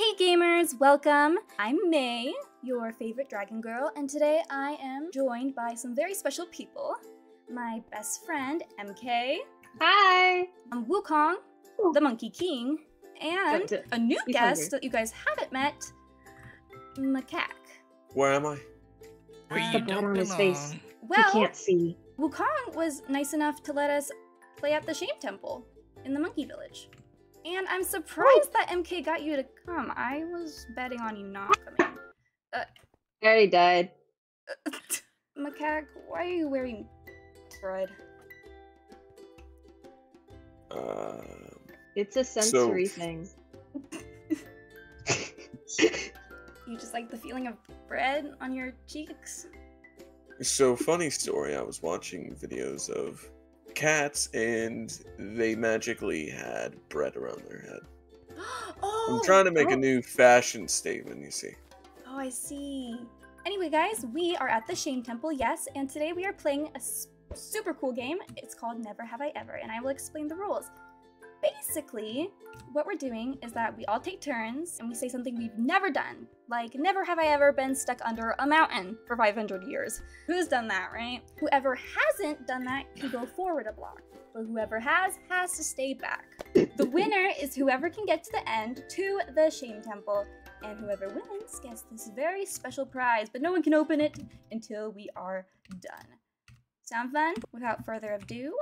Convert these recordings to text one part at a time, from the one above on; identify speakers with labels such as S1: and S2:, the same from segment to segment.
S1: Hey gamers, welcome! I'm Mei, your favorite dragon girl, and today I am joined by some very special people. My best friend, MK,
S2: Hi.
S1: um, Wukong, the Monkey King, and a new
S2: he's
S1: guest
S2: hungry.
S1: that you guys haven't met, Macaque.
S3: Where am I?
S4: Where
S2: the
S4: you
S2: blood
S4: don't
S2: on his face.
S1: Well,
S2: he can't see.
S1: Wukong was nice enough to let us play at the Shame Temple in the Monkey Village. And I'm surprised that MK got you to come. I was betting on you not coming.
S2: I already died.
S1: Macaque, why are you wearing bread?
S3: Uh,
S2: It's a sensory
S3: So-
S2: thing.
S1: You just like the feeling of bread on your cheeks?
S3: so funny story. I was watching videos of cats, and they magically had bread around their head.
S1: oh!
S3: I'm trying to make
S1: oh.
S3: a new fashion statement. You see?
S1: Oh, I see. Anyway, guys, we are at the Shame Temple, yes, and today we are playing a super cool game. It's called Never Have I Ever, and I will explain the rules. Basically, what we're doing is that we all take turns and we say something we've never done. Like, never have I ever been stuck under a mountain for 500 years. Who's done that, right? Whoever hasn't done that can go forward a block, but whoever has has to stay back. The winner is whoever can get to the end to the Shame Temple, and whoever wins gets this very special prize, but no one can open it until we are done. Sound fun? Without further ado,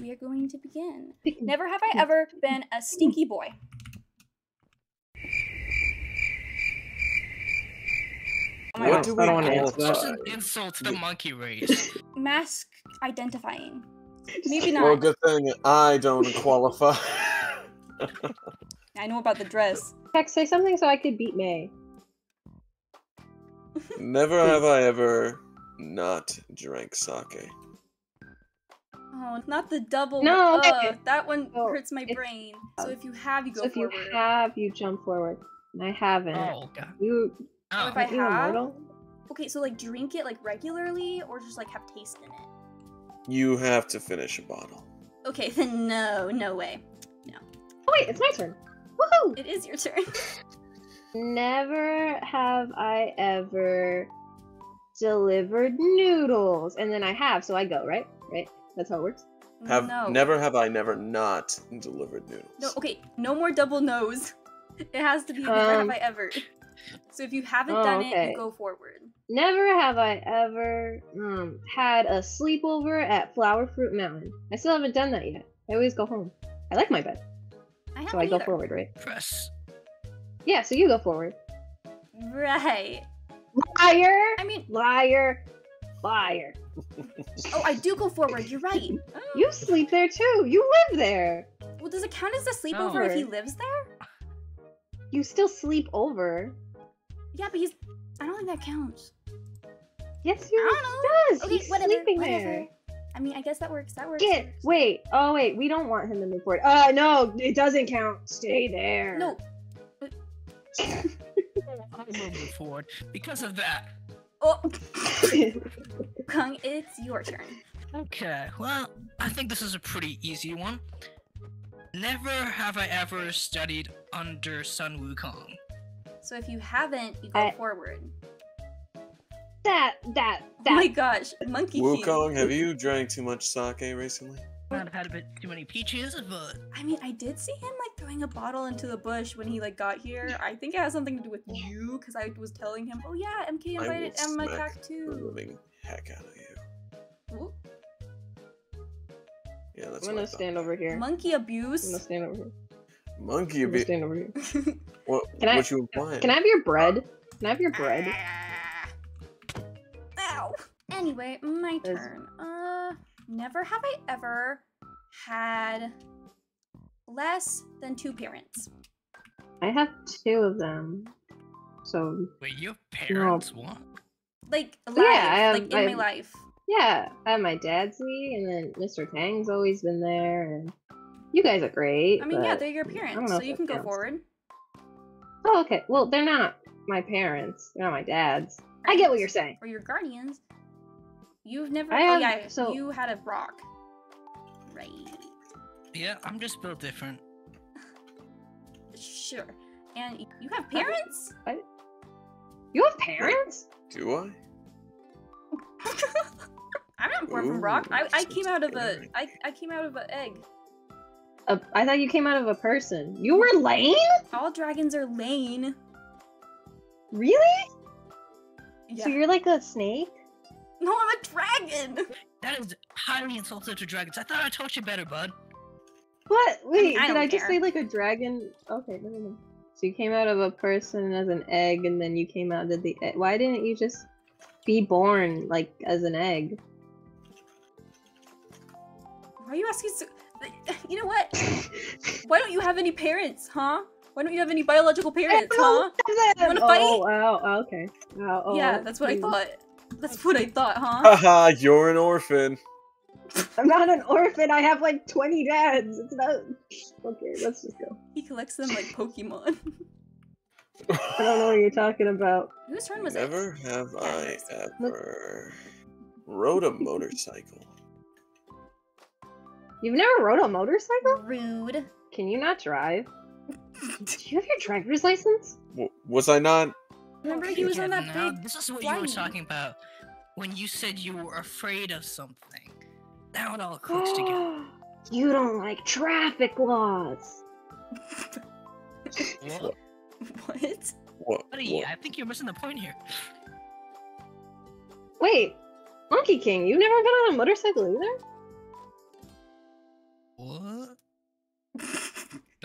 S1: we are going to begin. Never have I ever been a stinky boy. Oh my
S3: what
S1: God.
S3: do
S2: I
S3: we
S2: don't wanna
S3: call
S2: answer that.
S4: Such an insult to the monkey race.
S1: Mask identifying. Maybe not.
S3: Well,
S1: not.
S3: good thing I don't qualify.
S1: I know about the dress.
S2: Heck, say something so I could beat Mei.
S3: Never have I ever not drank sake.
S1: Oh, not the double.
S2: No,
S1: Ugh,
S2: okay.
S1: Uh, that one
S2: Oh,
S1: hurts my brain. So if you have, you go
S2: so if
S1: forward.
S2: you have, you jump forward. And I haven't.
S4: oh god.
S2: You
S4: Oh,
S1: if I
S2: you
S1: have-
S2: immortal?
S1: Okay, so like drink it like regularly, or just like have taste in it.
S3: You have to finish a bottle.
S1: Okay, then no, no way.
S2: Oh wait, it's my turn. Woohoo!
S1: It is your turn.
S2: Never have I ever delivered noodles, and then I have, so I go right, right. That's how it works.
S3: Have
S1: no.
S3: never have I never not delivered noodles.
S1: No, okay, no more double nose. It has to be never have
S2: Um,
S1: I ever. So if you haven't
S2: oh,
S1: done it, you go forward.
S2: Never have I ever um, had a sleepover at Flower Fruit Mountain. I still haven't done that yet. I always go home. I like my bed,
S1: I haven't
S2: so I go forward, right?
S4: press.
S2: Yeah, so you go forward.
S1: Right.
S2: Liar!
S1: I mean,
S2: Liar! Liar!
S1: Oh, I do go forward. You're right.
S2: You sleep there too. You live there.
S1: Well, does it count as a sleepover if he lives there?
S2: You still sleep over.
S1: Yeah, but he's. I don't think that counts.
S2: Yes,
S1: I
S2: you
S1: don't know.
S2: does.
S1: Okay,
S2: He's
S1: whatever.
S2: sleeping
S1: whatever.
S2: there.
S1: I mean, I guess that works. That works.
S2: Get wait. Oh wait, we don't want him to move forward. Uh no, it doesn't count. Stay there.
S1: No.
S4: I'm moving forward because of that.
S1: Oh, Kung, it's your turn.
S4: Okay, well, I think this is a pretty easy one. Never have I ever studied under Sun Wukong.
S1: So if you haven't, you go
S2: I-
S1: forward.
S2: that that that.
S1: Oh my
S2: that.
S1: gosh, Monkey King.
S3: Wukong, have you drank too much sake recently?
S4: Might have had a bit too many peaches, but
S1: I mean, I did see him like throwing a bottle into the bush when he like got here. I think it has something to do with you because I was telling him, "Oh yeah, MK
S3: I will
S1: invited Emma
S3: smack
S1: Cac
S3: the
S1: too."
S3: living heck out of you.
S1: Ooh,
S3: Yeah, that's
S2: I'm gonna stand over here.
S1: Monkey abuse.
S2: I'm
S1: abuse.
S2: gonna stand over here.
S3: Monkey
S2: I'm
S3: a
S2: gonna
S3: bit.
S2: stand over here.
S3: What?
S2: Can I-
S3: what you implying?
S2: Can I have your bread? Can I have your bread?
S1: Ow. Anyway, my
S2: There's-
S1: turn. Uh, never have I ever had less than two parents.
S2: I have two of them. So
S4: wait, your parents what?
S1: Like life,
S2: Yeah, I have-
S1: like in
S2: I
S1: my life.
S2: yeah, I have my dad's me and then Mr. Tang's always been there, and you guys are great.
S1: I mean, yeah, they're your parents, so you
S2: that
S1: can go forward.
S2: Oh, okay. Well, they're not my parents. They're not my dad's. I get what you're saying.
S1: Or your guardians. You've never.
S2: I
S1: oh
S2: have-
S1: yeah,
S2: so-
S1: you had a rock. Right.
S4: Yeah, I'm just built different.
S1: Sure. And you have parents?
S2: You have parents?
S3: Do I?
S1: I'm not born from rock. I, I came out of a
S3: scary.
S1: I, I came out of an egg.
S2: Uh, I thought you came out of a person. You were Lane?
S1: All dragons are lane.
S2: Really?
S1: Yeah.
S2: So you're like a snake?
S1: No, I'm a dragon.
S4: That is highly insulting to dragons. I thought I taught you better, bud.
S2: What? Wait,
S1: I
S2: did
S1: don't
S2: I just
S1: care.
S2: say like a dragon? Okay, never mind. So you came out of a person as an egg, and then you came out of the egg. Why didn't you just be born like as an egg?
S1: Why are you asking so You know what? Why don't you have any parents, huh? Why don't you have any biological parents, huh?
S2: You
S1: wanna fight?
S2: Oh, wow, oh, okay. Wow, oh,
S1: yeah, that's what I thought. That's what I thought, huh?
S3: Haha, you're an orphan.
S2: I'm not an orphan. I have like 20 dads. It's not. Okay, let's just go.
S1: He collects them like Pokemon.
S2: I don't know what you're talking about.
S1: Whose turn was
S3: Never
S1: it?
S3: have I ever rode a motorcycle.
S2: You've never rode a motorcycle?
S1: Rude.
S2: Can you not drive? Do you have your driver's license?
S3: W- was I not?
S1: Remember he was on that
S4: now,
S1: big
S4: This is what you were talking about when you said you were afraid of something. Now it all clicks together.
S2: you don't like traffic laws.
S4: What?
S1: What?
S3: What?
S4: Buddy,
S3: what?
S4: I think you're missing the point here.
S2: Wait, Monkey King, you've never been on a motorcycle either?
S4: What?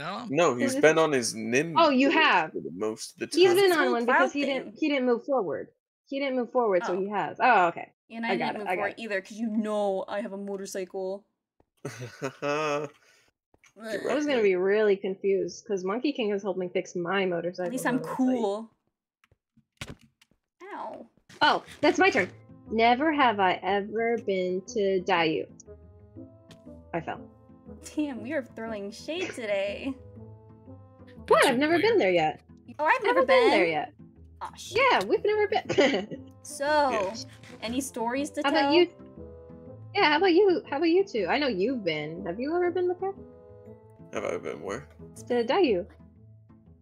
S4: No.
S3: No, he's
S2: Is
S3: been on his nim.
S2: Oh, you have.
S3: for the most of the
S2: He's
S3: time.
S2: been on one because he didn't he didn't move forward. He didn't move forward, so
S1: Oh.
S2: he has. Oh, okay.
S1: And
S2: I
S1: I, didn't move
S2: I got
S1: either because you know I have a motorcycle.
S2: I was gonna be really confused because Monkey King has helped me fix my motorcycle.
S1: At least I'm
S2: so it's like-
S1: cool. Ow.
S2: Oh, that's my turn. Never have I ever been to Diyu. I fell.
S1: Damn, we are throwing shade today.
S2: What? I've never been there yet.
S1: Oh, I've
S2: I've
S1: never
S2: never been there yet.
S1: Oh, shit.
S2: Yeah, we've never been.
S1: So,
S3: Yes.
S1: any stories to
S2: how
S1: tell?
S2: about you? Yeah, how about you? How about you two? I know you've been. Have you ever been with her?
S3: Have I been where?
S2: To Diyu.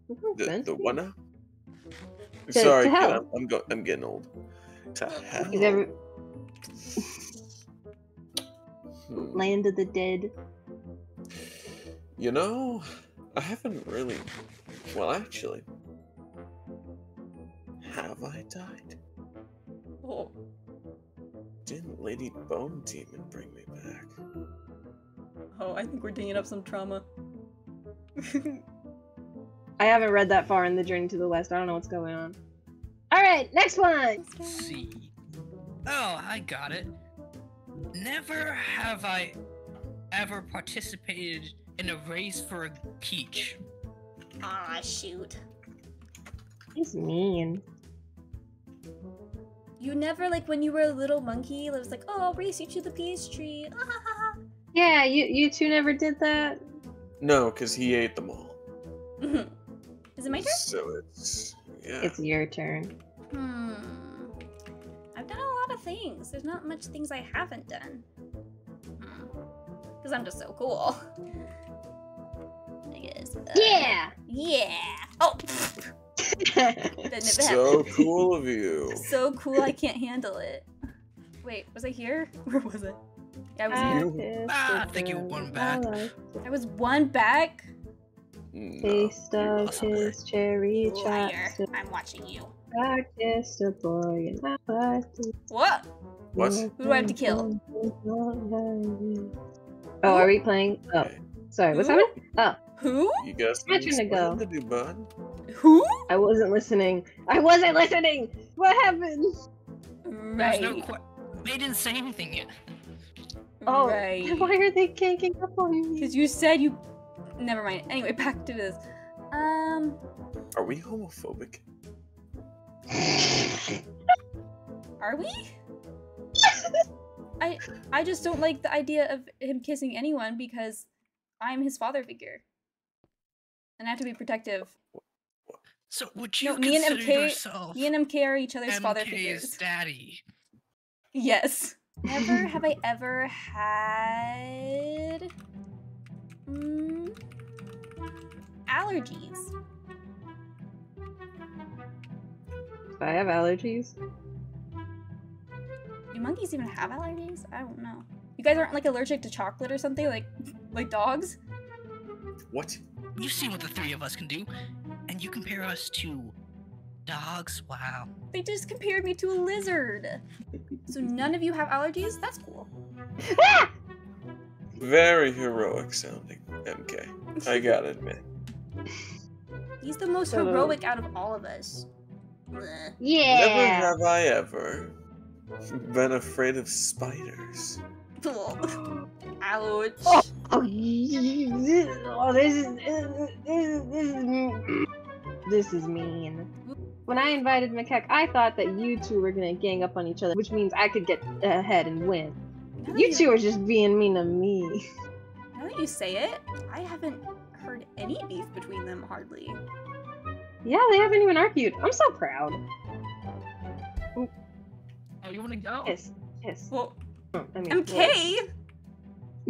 S3: The,
S2: been.
S3: the what now?
S2: To-
S3: Sorry,
S2: to
S3: kid. I'm I'm, go- I'm getting old. To hell.
S2: You've ever land of the dead.
S3: You know, I haven't really. Well, actually, have I died?
S1: Oh,
S3: Didn't Lady Bone Demon bring me back?
S1: oh, I think we're digging up some trauma.
S2: I haven't read that far in the Journey to the West. I don't know what's going on. All right, next one.
S4: Let's see. Oh, I got it. Never have I ever participated in a race for a peach.
S1: ah, shoot.
S2: He's mean.
S1: You never, like, when you were a little monkey, it was like, oh, I'll race you to the peach tree. Ah, ha, ha,
S2: Yeah, you you two never did that.
S3: No, because he ate them all.
S1: Is it my turn?
S3: So it's yeah.
S2: It's your turn.
S1: Hmm. I've done a lot of things. There's not much things I haven't done. Because I'm just so cool. I guess. uh,
S2: Yeah.
S1: Yeah. Oh. that never
S3: so
S1: happened.
S3: cool of you.
S1: so cool I can't handle it. Wait, was I here? Where was I? Yeah, I was here.
S3: You-
S4: Ah, I think you won back.
S1: I was one back.
S3: No.
S2: Taste of
S4: lost
S2: his cherry
S1: Liar.
S2: chops.
S1: I'm watching you.
S2: I kissed a boy and I liked it.
S1: What?
S3: What?
S1: Who do I have to kill?
S2: Oh, are we playing? Oh, sorry. What's happening? Oh,
S1: Who?
S3: You guys
S2: My
S3: need
S2: turn to go.
S3: to do, bud.
S1: Who?
S2: I wasn't listening. I wasn't listening. What happened?
S1: Right.
S4: no que- They didn't say anything yet.
S2: Oh,
S1: right.
S2: why are they ganking up on me?
S1: Because you said you. Never mind. Anyway, back to this. Um.
S3: Are we homophobic?
S1: Are we? I I just don't like the idea of him kissing anyone because I'm his father figure. And I have to be protective.
S4: So would you
S1: No, me and
S4: consider
S1: MK
S4: yourself
S1: Me and MK are each other's father
S4: MK's
S1: figures.
S4: daddy?
S1: Yes. Never have I ever had mm, allergies.
S2: I have allergies.
S1: Do monkeys even have allergies? I don't know. You guys aren't like allergic to chocolate or something, like like dogs?
S3: What?
S4: You see what the three of us can do, and you compare us to dogs? Wow.
S1: They just compared me to a lizard. So none of you have allergies? That's cool.
S3: Very heroic sounding, MK. I gotta admit.
S1: He's the most
S2: So-
S1: heroic out of all of us. Bleh.
S3: Never
S2: Yeah.
S3: have I ever been afraid of spiders.
S1: Ouch.
S2: Oh. Oh, y- oh, this is this is this is mean. This is mean. When I invited Macaque, I thought that you two were gonna gang up on each other, which means I could get ahead and win. You two are just being mean to me.
S1: Now that you say it, I haven't heard any beef between them hardly.
S2: Yeah, they haven't even argued. I'm so proud.
S4: Oh, you wanna go?
S2: Kiss, kiss.
S1: Well,
S2: I mean,
S1: MK.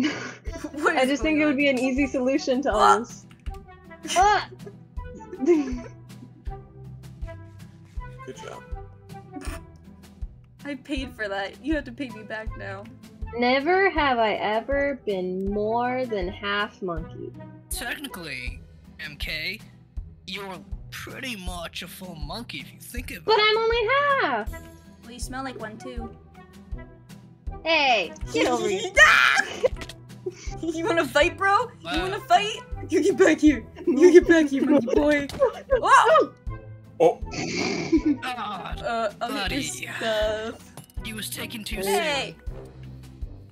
S2: I just think
S1: going
S2: it would be an easy solution to
S1: Ah.
S2: all this. Ah!
S3: Good job.
S1: I paid for that. You have to pay me back now.
S2: Never have I ever been more than half monkey.
S4: Technically, MK, you're pretty much a full monkey if you think
S2: of
S4: it. But.
S2: I'm only half!
S1: Well, you smell like one too.
S2: Hey, get over here.
S1: you wanna fight, bro? You wanna fight? You get back here. You get back here, monkey boy. Whoa!
S3: Oh,
S4: God,
S1: Uh, I'll get your
S4: Buddy.
S1: stuff.
S4: he was taken too
S1: Hey!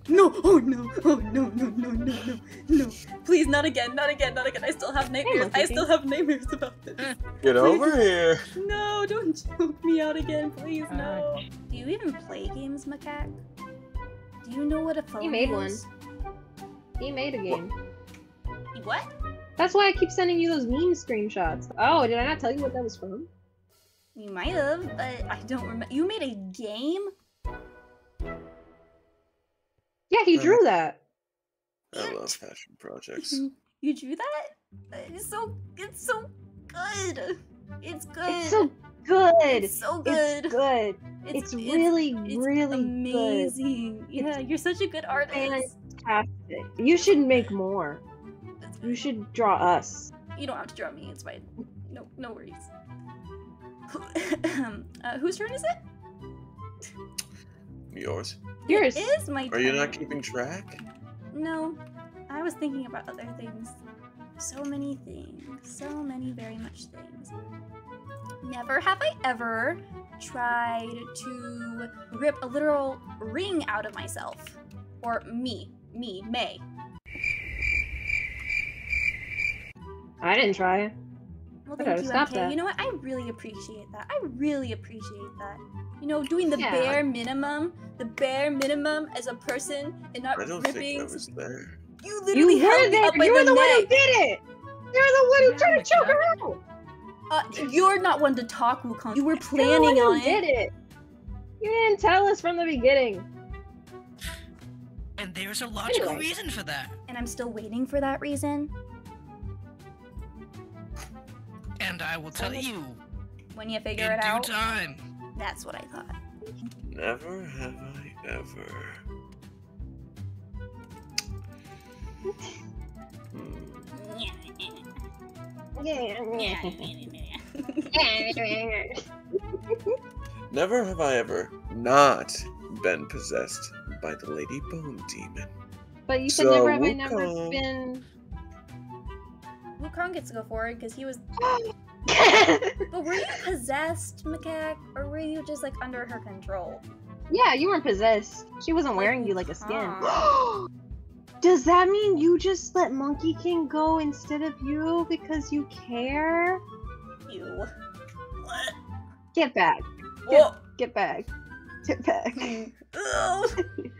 S1: No! Oh no! Oh no! No! No! No! No! No! Please, not again! Not again! Not again! I still have nightmares. I still have nightmares about this.
S3: get over here.
S1: No! Don't choke me out again, please!
S4: Uh,
S1: No. Do you even play games, Macaque? Do you know what a phone
S2: made one. He made a game.
S1: What?
S2: That's why I keep sending you those meme screenshots. Oh, did I not tell you what that was from?
S1: You might have, but I don't remember. You made a game?
S2: Yeah, he drew that.
S3: I love passion projects.
S1: You drew that? It's so. It's so good. It's good.
S2: It's so good.
S1: It's so good.
S2: It's good. It's, really,
S1: it's
S2: really
S1: amazing. Yeah, you're such a good artist.
S2: Fantastic. You should make more. You should draw us.
S1: You don't have to draw me. It's fine. No, no worries. uh, whose turn is it?
S3: Yours.
S2: Yours.
S1: It is my turn.
S3: Are you not keeping track?
S1: No, I was thinking about other things. So many things. So many very much things. Never have I ever tried to rip a literal ring out of myself. Or me. Me, Mei.
S2: I didn't try.
S1: Well, thank you,
S2: stop
S1: MK.
S2: that.
S1: You know what? I really appreciate that. I really appreciate that. You know, doing the
S2: Yeah.
S1: bare minimum, the bare minimum as a person and not ripping.
S3: I don't
S1: ripping.
S3: think I was there.
S1: You
S2: You
S1: literally held
S2: were
S1: me
S2: there.
S1: up by
S2: You were
S1: the,
S2: the one who did it. You're the one who
S4: Yeah,
S2: tried to choke her out.
S1: Uh, you're not one to talk, Wukong. You were
S2: You're the
S1: planning
S2: one who
S1: on
S2: did
S1: it.
S2: it. You didn't tell us from the beginning.
S4: And there's a logical
S2: Anyway.
S4: reason for that.
S1: And I'm still waiting for that reason.
S4: And I will tell you
S1: When you figure
S4: in
S1: it
S4: due
S1: out,
S4: time.
S1: that's what I thought.
S3: Never have I ever. Never have I ever not been possessed by the Lady Bone Demon.
S2: But you said
S3: So,
S2: never have I never
S3: Wukong.
S2: been.
S1: Wukong gets to go forward because he was. But were you possessed, Macaque, or were you just like under her control?
S2: yeah, you weren't possessed. She wasn't wearing you like a skin. Does that mean you just let Monkey King go instead of you because you care?
S1: You. What?
S2: Get back.
S1: Whoa.
S2: Get back. Get back.
S1: Hmm.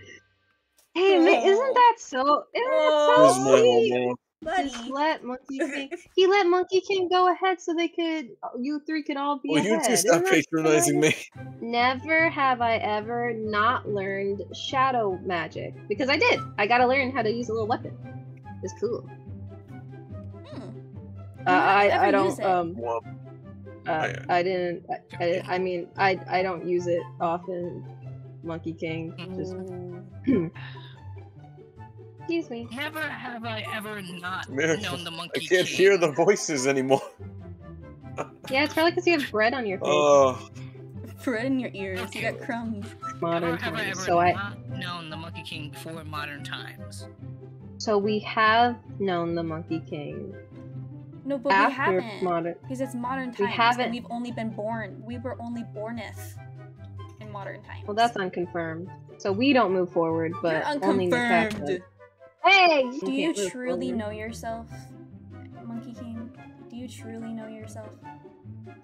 S2: Hey, ma- isn't that so? Isn't
S1: Oh.
S2: that so
S3: my
S2: sweet?
S3: Homo?
S1: Buddy.
S2: Just let Monkey King. He let Monkey King go ahead so they could. You three could all be
S3: Will you
S2: ahead.
S3: two
S2: Isn't
S3: stop patronizing me?
S2: Never have I ever not learned shadow magic because I did. I gotta learn how to use a little weapon. It's cool.
S1: Hmm.
S2: Uh,
S1: How do you
S2: I I don't um
S3: Well,
S2: Uh,
S3: I-
S2: I didn't. I, I, I mean, I I don't use it often. Monkey King. Just excuse me.
S4: Never have I ever not
S3: Man,
S4: known the monkey.
S3: I can't
S4: king.
S3: hear the voices anymore.
S2: Yeah, it's probably because you have bread on your face.
S3: Oh,
S1: Bread in your ears. You got crumbs.
S2: modern
S4: Never have I
S2: times.
S4: ever
S2: So I
S4: not known the Monkey King before modern times.
S2: so we have known the Monkey King
S1: No, but we haven't.
S2: modern.
S1: Because it's modern times.
S2: We haven't.
S1: we've only been born. We were only borneth in modern times.
S2: Well, that's unconfirmed. So we don't move forward, but
S1: You're
S2: only Macaque
S1: unconfirmed.
S2: does.
S1: Do you truly know yourself, Monkey King? Do you truly know yourself?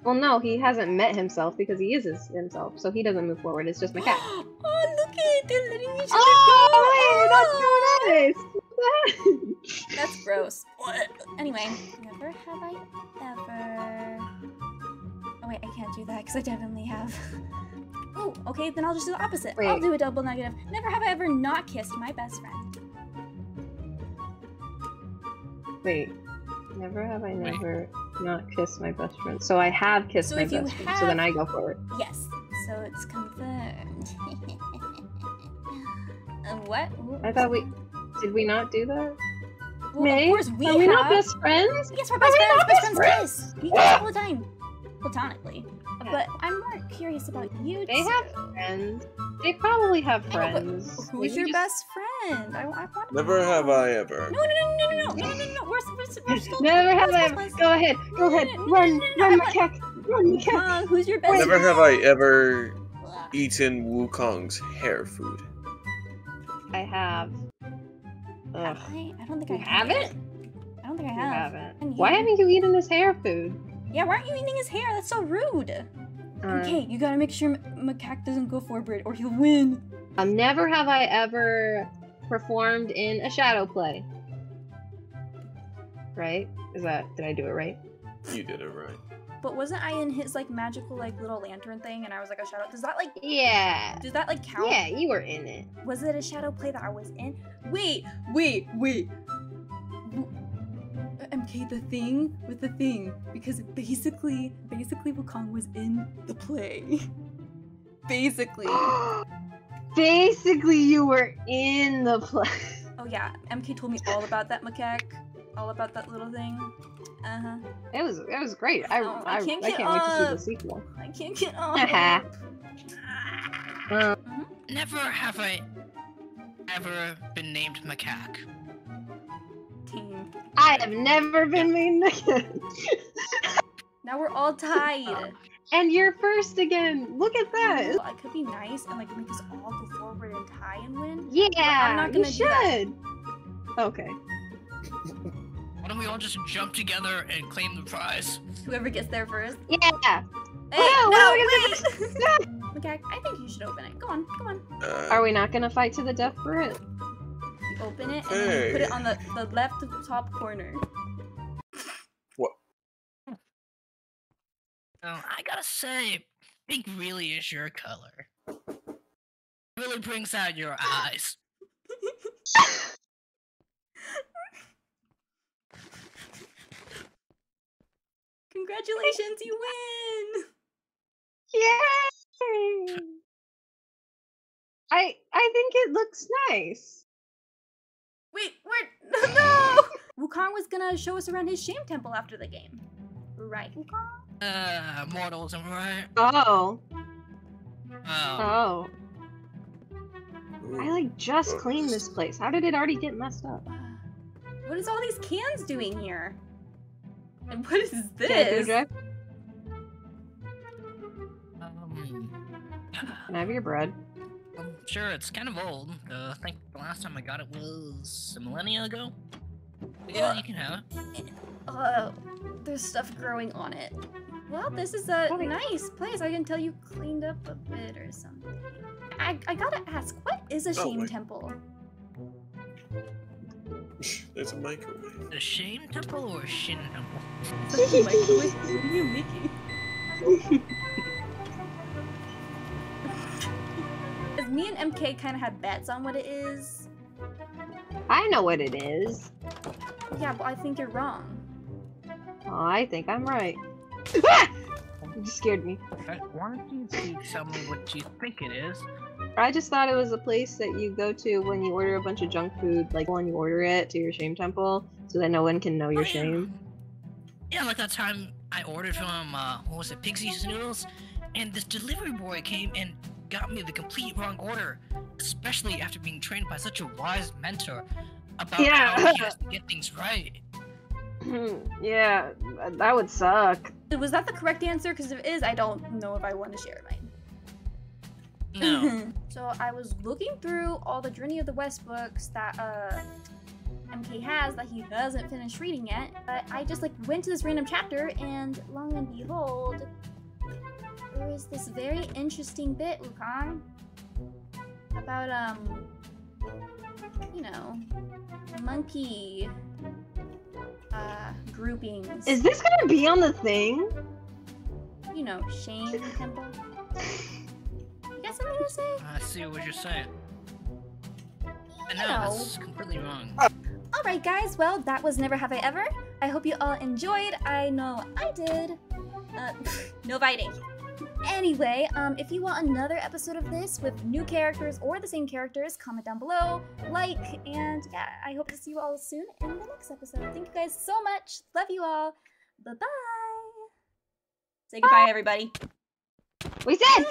S2: Well, no, he hasn't met himself because he is his, himself, so he doesn't move forward. It's just my cat.
S1: oh, look at they're letting each other
S2: oh,
S1: go.
S2: wait, that's so nice.
S1: That's gross. Anyway, never have I ever. Oh wait, I can't do that because I definitely have. Oh, okay, then I'll just do the opposite. I'll do a double negative. Never have I ever not kissed my best friend.
S2: Wait, never have I
S4: Wait.
S2: never not kissed my best friend. So I have kissed
S1: So
S2: my best friend. So then I go forward.
S1: Yes, so it's confirmed. uh, what?
S2: I thought we did we not do that?
S1: Well,
S2: Mei?
S1: of course we
S2: Are we
S1: have.
S2: not best friends?
S1: Yes, we're best
S2: we
S1: friends.
S2: not
S1: Best
S2: best
S1: friends kiss. We kiss all the time, platonically. But I'm more curious about you.
S2: They have friends. They probably have
S1: I know,
S2: friends.
S1: Who's your
S2: just-
S1: best friend? I, I want.
S3: never have I ever.
S1: No, no, no, no, no, no, no, no, no. We're, we're, we're still.
S2: Never have I.
S1: still best
S2: Go ahead. Go ahead.
S1: No, no, no,
S2: Run.
S1: no, no,
S2: Run,
S1: no,
S2: macaque. Run, macaque.
S1: Who's your best friend?
S3: Never have I ever
S1: friend?
S3: eaten Wukong's hair food.
S2: I have.
S1: Have
S2: Ugh.
S1: I? I don't think I have.
S2: haven't?
S1: I don't think I
S2: You
S1: have.
S2: haven't. Why haven't you eaten his hair food?
S1: Yeah, why aren't you eating his hair? That's so rude.
S2: Uh,
S1: okay, you gotta make sure Macaque doesn't go forward or he'll win.
S2: Um, never have I ever performed in a shadow play. Right? Is that did I do it right?
S3: You did it right.
S1: But wasn't I in his like magical like little lantern thing and I was like a shadow? Does that like
S2: Yeah.
S1: does that like count?
S2: Yeah, you were in it.
S1: Was it a shadow play that I was in? Wait, wait, wait. W- MK the thing with the thing because basically basically Wukong was in the play. basically.
S2: Basically, you were in the play.
S1: Oh yeah, MK told me all about that macaque, all about that little thing. Uh huh.
S2: It was it was great. I
S1: Oh, I
S2: I, I
S1: can't
S2: can't,
S1: get
S2: wait to see the sequel.
S1: I can't get on.
S2: Haha. Uh,
S4: Never have I ever been named Macaque.
S1: Team.
S2: I have never been made again.
S1: Now we're all tied.
S2: and you're first again. Look at that.
S1: Ooh, I could be nice and like make us all go forward and tie and win.
S2: Yeah, I'm
S1: not
S2: you
S1: gonna do that.
S2: should. Okay.
S4: Why don't we all just jump together and claim the prize?
S1: Whoever gets there first.
S2: Yeah.
S1: Hey,
S2: Wow,
S1: no,
S2: wow,
S1: wait.
S2: yeah.
S1: Macaque, I think you should open it. Go on, go on.
S3: Uh,
S2: Are we not gonna fight to the death for it?
S1: You open it and then put
S3: Hey.
S1: it on the, the left top corner.
S4: Oh, I gotta say, pink really is your color. Really brings out your eyes.
S1: Congratulations, you win!
S2: Yay! I I think it looks nice.
S1: Wait, where? No! Wukong was gonna show us around his shame temple after the game. Right, Wukong?
S4: Uh, mortals, am I right?
S2: Oh,
S4: Oh,
S2: oh. I like just cleaned this place. How did it already get messed up?
S1: What is all these cans doing here? And what is
S2: Can I
S1: this?
S4: um,
S2: Can I have your bread?
S4: I'm sure it's kind of old. Uh, I think the last time I got it was a millennia ago. But yeah, you can have it.
S1: Uh, there's stuff growing on it. Well, this is a
S2: Okay.
S1: nice place. I can tell you cleaned up a bit or something. I, I gotta ask, what is a
S3: Oh,
S1: shame
S3: wait.
S1: temple?
S3: There's a microwave.
S4: A shame temple or a shin temple?
S1: It's a microwave. What are you making? and MK kind of had bets on what it is.
S2: I know what it is.
S1: Yeah, but I think you're wrong.
S2: Oh, I think I'm right. You scared me.
S4: Okay, Why don't you tell me what you think it is?
S2: I just thought it was a place that you go to when you order a bunch of junk food, like when you order it to your shame temple, so that no one can know your
S4: Oh, yeah.
S2: shame.
S4: Yeah, like that time I ordered from uh, what was it, Pigsy's Noodles, and this delivery boy came and got me the complete wrong order, especially after being trained by such a wise mentor about
S2: Yeah.
S4: how he has to get things right.
S2: yeah, that would suck.
S1: Was that the correct answer? Because if it is, I don't know if I want to share mine.
S4: No.
S1: so I was looking through all the Journey of the West books that uh MK has that he hasn't finished reading yet. But I just like went to this random chapter and long and behold, there is this very interesting bit, Wukong, about um you know monkey uh groupings.
S2: Is this gonna be on the thing?
S1: you know, Shane Temple. You got something to say?
S4: I see what you're saying. And
S1: You
S4: no,
S1: know.
S4: that's completely wrong.
S1: Alright, guys, well, that was Never Have I Ever. I hope you all enjoyed. I know I did. Uh, no biting. Anyway, um, if you want another episode of this with new characters or the same characters, comment down below, like, and yeah, I hope to see you all soon in the next episode. Thank you guys so much. Love you all. Bye bye. Say goodbye, everybody.
S2: We said.